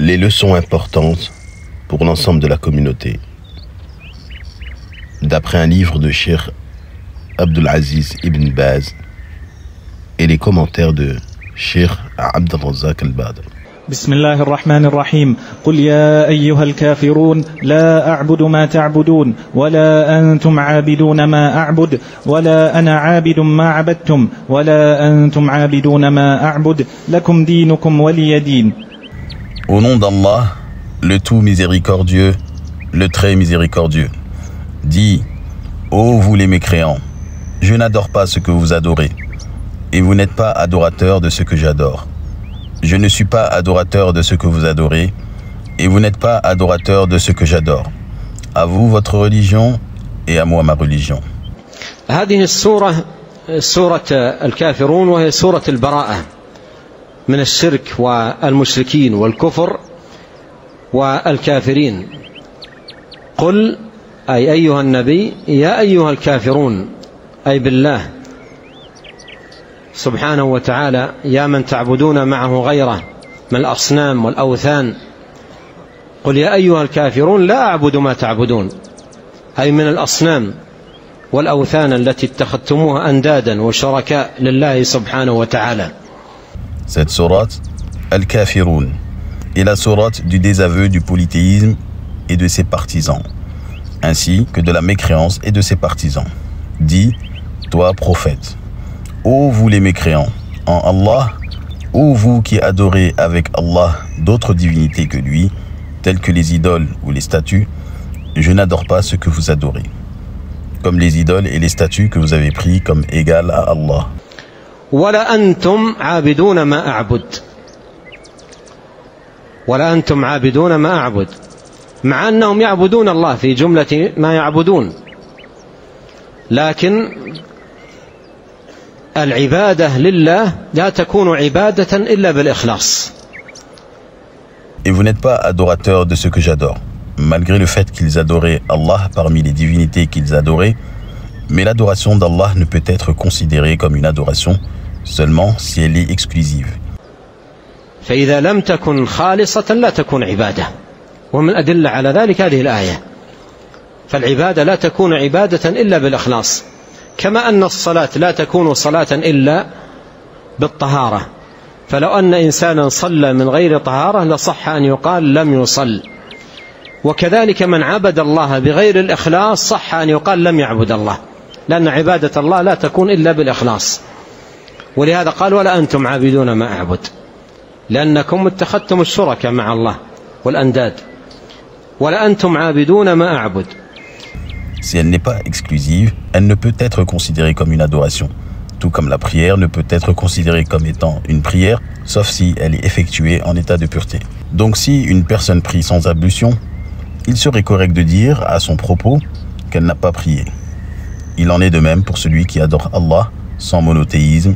Les leçons importantes pour l'ensemble de la communauté. D'après un livre de Sheikh Abdulaziz ibn Baz et les commentaires de Sheikh Abdelrazak al-Badr. بسم الله الرحمن الرحيم قل يا ايها الكافرون لا اعبد ما تعبدون ولا أنتم عابدون ما اعبد ولا أنا عابد ما عبدتم ولا أنتم عابدون ما اعبد لكم دينكم ولي دين Au nom d'Allah, le tout miséricordieux, le très miséricordieux. Dis, ô vous les mécréants, je n'adore pas ce que vous adorez, et vous n'êtes pas adorateurs de ce que j'adore. Je ne suis pas adorateur de ce que vous adorez, et vous n'êtes pas adorateur de ce que j'adore. À vous votre religion, et à moi ma religion. هذه السورة سورة الكافرون وهي سورة البراءة من الشرك والمشركين والكفر والكافرين. قل أي أيها النبي يا أيها الكافرون أي بالله سبحانه وتعالى يا من تعبدون معه غيره من الأصنام والأوثان. قل يا أيها الكافرون لا أعبد ما تعبدون. أي من الأصنام والأوثان التي اتخذتموها أندادا وشركاء لله سبحانه وتعالى. Cette sourate, Al-Kafirun, est la sourate du désaveu du polythéisme et de ses partisans, ainsi que de la mécréance et de ses partisans. Dis, toi prophète, ô vous les mécréants, en Allah, ô vous qui adorez avec Allah d'autres divinités que lui, telles que les idoles ou les statues, je n'adore pas ce que vous adorez, comme les idoles et les statues que vous avez pris comme égales à Allah. ولا أنتم عابدون ما أعبد ولا أنتم عابدون ما أعبد مع أنهم يعبدون الله في جملة ما يعبدون لكن العبادة لله لا تكون عبادة إلا بالإخلاص Et vous n'êtes pas adorateurs de ce que j'adore, malgré le fait qu'ils adoraient Allah parmi les divinités qu'ils adoraient, mais l'adoration d'Allah ne peut être considérée comme une adoration seulement si elle est exclusive. فإذا لم تكن خالصة لا تكون عبادة. ومن أدلة على ذلك هذه الآية. فالعبادة لا تكون عبادة إلا بالإخلاص. كما أن الصلاة لا تكون صلاة إلا بالطهارة. فلو أن إنسانا صلى من غير طهارة لصح أن يقال لم يصل. وكذلك من عبد الله بغير الإخلاص صح أن يقال لم يعبد الله. لأن عبادة الله لا تكون إلا بالإخلاص. ولهذا قال ولا أنتم عابدون ما أعبد لأنكم اتخذتم الشركة مع الله والأنداد ولا أنتم عابدون ما أعبد Si elle n'est pas exclusive, elle ne peut être considérée comme une adoration, tout comme la prière ne peut être considérée comme étant une prière, sauf si elle est effectuée en état de pureté. Donc si une personne prie sans ablution, il serait correct de dire à son propos qu'elle n'a pas prié. Il en est de même pour celui qui adore Allah sans monothéisme.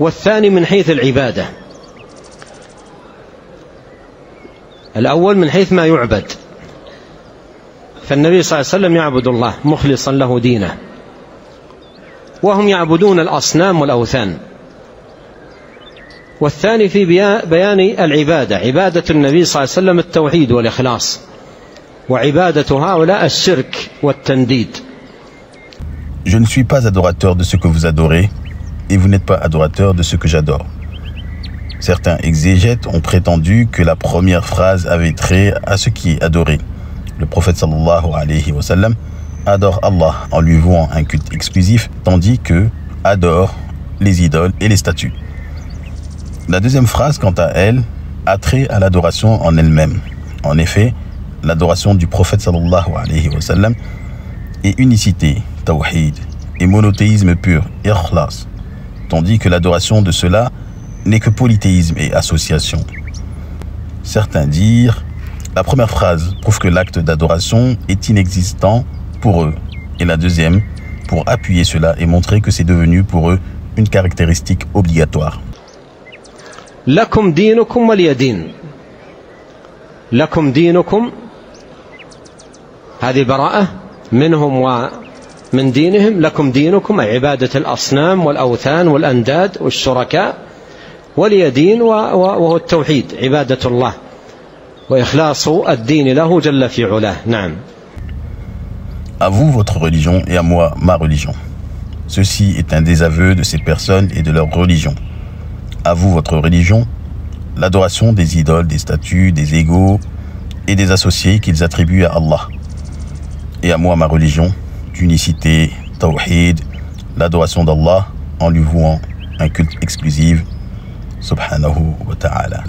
والثاني من حيث العبادة. الأول من حيث ما يعبد. فالنبي صلى الله عليه وسلم يعبد الله مخلصا له دينه. وهم يعبدون الأصنام والأوثان. والثاني في بيان العبادة. عبادة النبي صلى الله عليه وسلم التوحيد والإخلاص. وعبادة هؤلاء الشرك والتنديد. Je ne suis pas adorateur de ce que vous adorez, et vous n'êtes pas adorateur de ce que j'adore. Certains exégètes ont prétendu que la première phrase avait trait à ce qui est adoré. Le prophète sallallahu alayhi wa sallam adore Allah en lui vouant un culte exclusif, tandis que adore les idoles et les statues. La deuxième phrase, quant à elle, a trait à l'adoration en elle-même. En effet, l'adoration du prophète sallallahu alayhi wa sallam est unicité, tawhid, et monothéisme pur, ikhlas, tandis que l'adoration de cela n'est que polythéisme et association. Certains dirent, la première phrase prouve que l'acte d'adoration est inexistant pour eux. Et la deuxième, pour appuyer cela et montrer que c'est devenu pour eux une caractéristique obligatoire. لكم دينكم ولي دين لكم دينكم هذه براءة منهم ومن دينهم لكم دينكم أي عبادة الأصنام والأوثان والأنداد والشركاء ولي دين وهو التوحيد عبادة الله وإخلاص الدين له جل في علاه نعم À vous votre religion et à moi ma religion. Ceci est un désaveu de ces personnes et de leur religion. À vous votre religion, l'adoration des idoles, des statues, des égaux et des associés qu'ils attribuent à Allah. Et à moi ma religion, d'unicité, tawhid, l'adoration d'Allah en lui vouant un culte exclusif, subhanahu wa ta'ala.